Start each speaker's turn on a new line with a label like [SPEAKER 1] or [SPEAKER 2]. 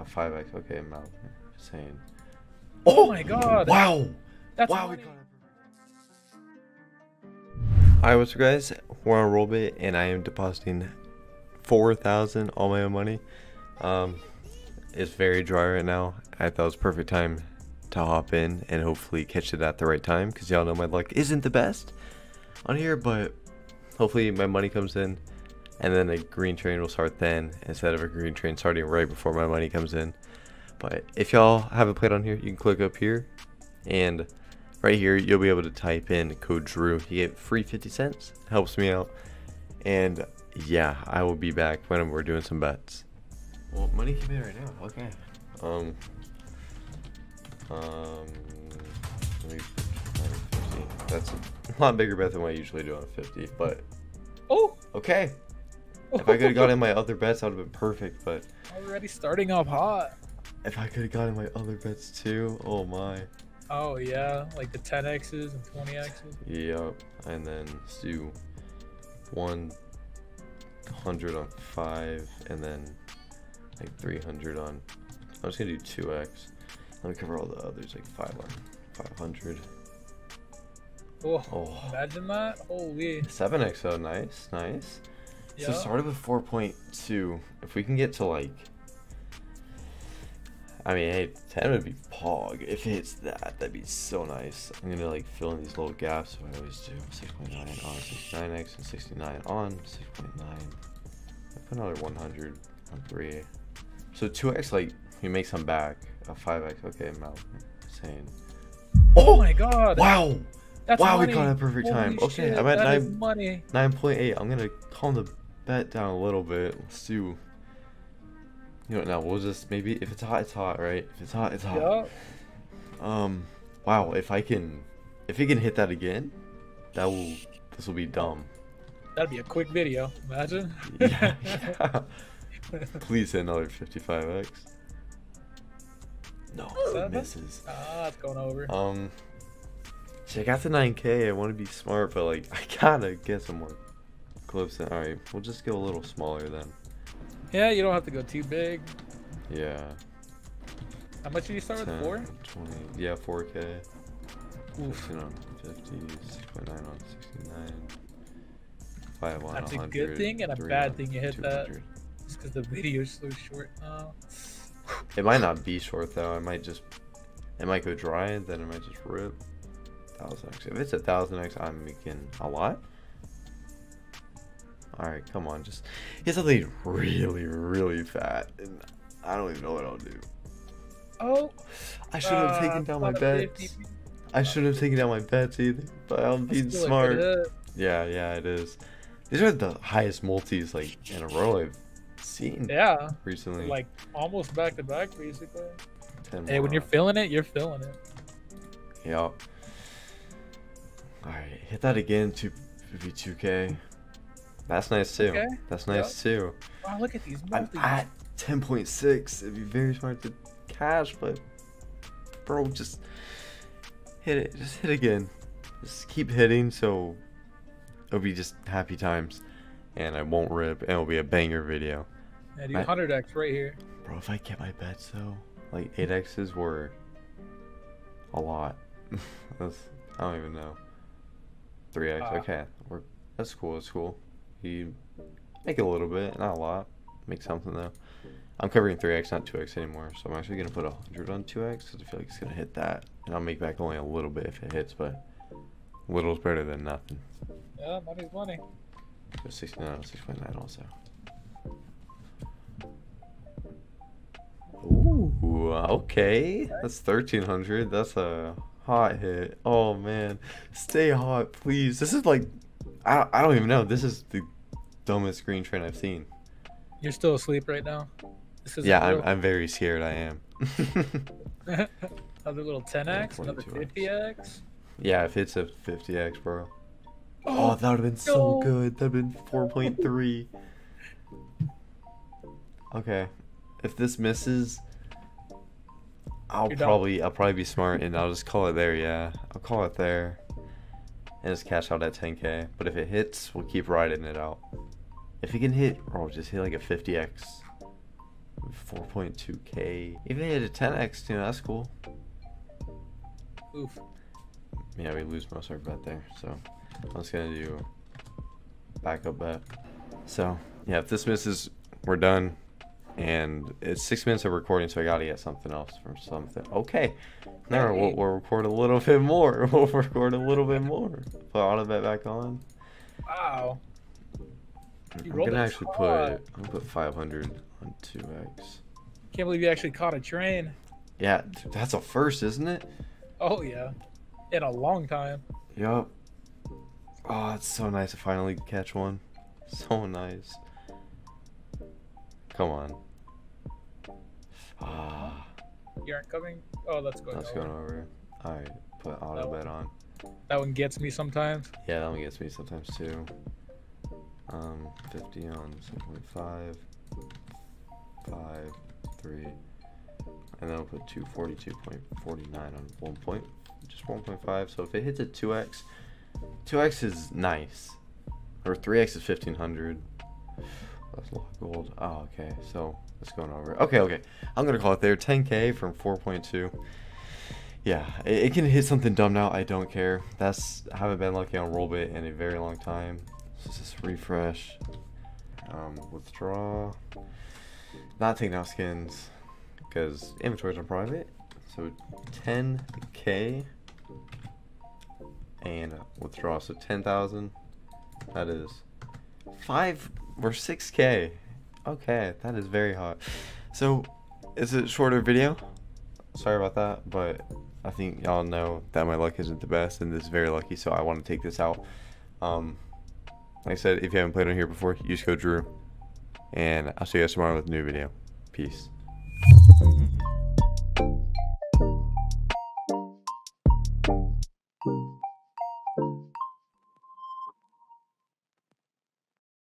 [SPEAKER 1] a 5x. Okay, I'm out. Just saying.
[SPEAKER 2] Oh my god.
[SPEAKER 1] Wow!
[SPEAKER 2] That's
[SPEAKER 1] wow,
[SPEAKER 2] money.
[SPEAKER 1] Alright, what's up guys? We're on Rollbit and I am depositing 4,000 all my own money. Um, it's very dry right now. I thought it was perfect time to hop in and hopefully catch it at the right time because y'all know my luck isn't the best on here, but hopefully my money comes in and then a green train will start then instead of a green train starting right before my money comes in. But if y'all haven't played on here, you can click up here and right here you'll be able to type in code Drew. You get free 50 cents. Helps me out. And yeah, I will be back when we're doing some bets. Well, money came in right now. Okay. Um. Um. let 50. That's a lot bigger bet than what I usually do on 50, but
[SPEAKER 2] Oh,
[SPEAKER 1] okay. If I could have gotten my other bets, that would have been perfect. But
[SPEAKER 2] already starting off hot.
[SPEAKER 1] if I could have gotten my other bets too, oh my.
[SPEAKER 2] Oh yeah, like the 10x's and 20x's.
[SPEAKER 1] Yep. And then let's do 100 on 5, and then like 300 on. I'm just gonna do 2x. Let me cover all the others, like 5 on 500.
[SPEAKER 2] Oh,
[SPEAKER 1] Oh.
[SPEAKER 2] imagine that. Holy.
[SPEAKER 1] 7x, though. Nice, nice. So started with 4.2. If we can get to like. I mean, hey, 10 would be pog. If it hits that, that'd be so nice. I'm gonna like fill in these little gaps. So I always do 6.9 on 69x and 69 on 6.9. Put another 100 on 3. So 2x, like, we make some back. A 5x, okay, I'm out. Saying.
[SPEAKER 2] Oh, oh my god.
[SPEAKER 1] Wow!
[SPEAKER 2] That's
[SPEAKER 1] wow, we
[SPEAKER 2] money.
[SPEAKER 1] caught it at perfect
[SPEAKER 2] Holy
[SPEAKER 1] time. Okay, I'm at 9. 9.8. I'm gonna calm the bet down a little bit. Let's do. You know what? Now we'll just maybe if it's hot, it's hot, right? If it's hot, it's hot.
[SPEAKER 2] Yeah.
[SPEAKER 1] Um, wow. If I can, if he can hit that again, that will. This will be dumb.
[SPEAKER 2] That'd be a quick video. Imagine.
[SPEAKER 1] Yeah. yeah. Please hit another 55x. No, it misses.
[SPEAKER 2] ah, it's going over.
[SPEAKER 1] Um, check out the 9K. I want to be smart, but like I gotta get some clips. In. All right, we'll just go a little smaller then.
[SPEAKER 2] Yeah, you don't have to go too big.
[SPEAKER 1] Yeah.
[SPEAKER 2] How much did you start with? Four.
[SPEAKER 1] 20, yeah, 4K.
[SPEAKER 2] Oof.
[SPEAKER 1] 15 on 50, 6.9 on 69, 5 on
[SPEAKER 2] That's a good thing and a bad thing you hit that.
[SPEAKER 1] 200.
[SPEAKER 2] Just because the video's so short now.
[SPEAKER 1] It might not be short though. It might just, it might go dry then it might just rip. 1000x. If it's a 1000x, I'm making a lot. Alright, come on. Just get something really, really fat. And I don't even know what I'll do.
[SPEAKER 2] Oh.
[SPEAKER 1] I should have
[SPEAKER 2] uh,
[SPEAKER 1] taken down my
[SPEAKER 2] not a 50.
[SPEAKER 1] bets. I should have taken down my bets either, but I'm being smart.
[SPEAKER 2] hit.
[SPEAKER 1] Yeah, yeah, it is. These are the highest multis like in a row I've seen
[SPEAKER 2] Yeah.
[SPEAKER 1] recently.
[SPEAKER 2] Like almost back to back, basically.
[SPEAKER 1] 10
[SPEAKER 2] Hey, when you're feeling it, you're feeling it.
[SPEAKER 1] Yep. Alright, hit that again to be 2k. That's nice too.
[SPEAKER 2] Okay,
[SPEAKER 1] That's nice too.
[SPEAKER 2] Wow, look at these
[SPEAKER 1] I'm at 10.6. It'd be very smart to cash, but bro, just hit it. Just hit again. Just keep hitting so it'll be just happy times. And I won't rip and it'll be a banger video.
[SPEAKER 2] Yeah, dude, 100x right here.
[SPEAKER 1] Bro, if I get my bets though, like 8x's were a lot. I don't even know. 3x,
[SPEAKER 2] Ah.
[SPEAKER 1] okay. We're, that's cool, that's cool. You make a little bit, not a lot. Make something though. I'm covering 3x, not 2x anymore, so I'm actually gonna put 100 on 2x because I feel like it's gonna hit that. And I'll make back only a little bit if it hits, but little's better than nothing.
[SPEAKER 2] Yeah, money's money.
[SPEAKER 1] So 69 on 6.9 also. Ooh, okay. That's 1300. That's a hot hit. Oh man. Stay hot, please. This is like I I don't even know. This is the dumbest green train I've seen.
[SPEAKER 2] You're still asleep right now. This is
[SPEAKER 1] Yeah, I'm I'm very scared I am.
[SPEAKER 2] another little 10x, another 50x.
[SPEAKER 1] yeah, if it's a 50x, bro. Oh, oh that would have been so
[SPEAKER 2] no.
[SPEAKER 1] good. That'd been 4.3. Okay. If this misses, I'll
[SPEAKER 2] You're done.
[SPEAKER 1] probably I'll probably be smart and I'll just call it there, yeah. I'll call it there. And just cash out at 10k. But if it hits, we'll keep riding it out. If it can hit, oh, just hit like a 50x. 4.2k. Even hit a 10x, you know, that's cool.
[SPEAKER 2] Oof.
[SPEAKER 1] Yeah, we lose most of our bet there, so I'm just gonna do backup bet. So yeah, if this misses, we're done. And it's six minutes of recording, so I gotta get something else from something. Okay, no, we'll, we'll record a little bit more. We'll record a little bit more. Put all of that back on.
[SPEAKER 2] Wow. You
[SPEAKER 1] I'm gonna actually put I'm gonna put 500 on 2x.
[SPEAKER 2] Can't believe you actually caught a train.
[SPEAKER 1] Yeah, that's a first, isn't it?
[SPEAKER 2] Oh yeah. In a long time.
[SPEAKER 1] Yup. Oh, it's so nice to finally catch one. So nice. Come on. Ah,
[SPEAKER 2] You aren't coming. Oh, let's
[SPEAKER 1] go.
[SPEAKER 2] Let's
[SPEAKER 1] go over. Alright, put auto bet on.
[SPEAKER 2] That one gets me sometimes.
[SPEAKER 1] Yeah, that one gets me sometimes too. Um, 50 on 7.5, 5, 3, and then I'll put 242.49 on 1 point, just 1.5. So if it hits a 2x, 2x is nice, or 3x is 1500. That's a lot of gold. Oh, okay. So it's going over. Okay, okay. I'm gonna call it there. 10k from 4.2. Yeah, it, it can hit something dumb now. I don't care. That's I haven't been lucky on Rollbit in a very long time. So just refresh. Um, withdraw. Not taking out skins because inventories are private. So 10k and withdraw. So 10,000. That is five or 6k. Okay, that is very hot. So, is it a shorter video? Sorry about that, but I think y'all know that my luck isn't the best, and this is very lucky, so I want to take this out. Um, like I said, if you haven't played on here before, use code Drew, and I'll see you guys tomorrow with a new video. Peace.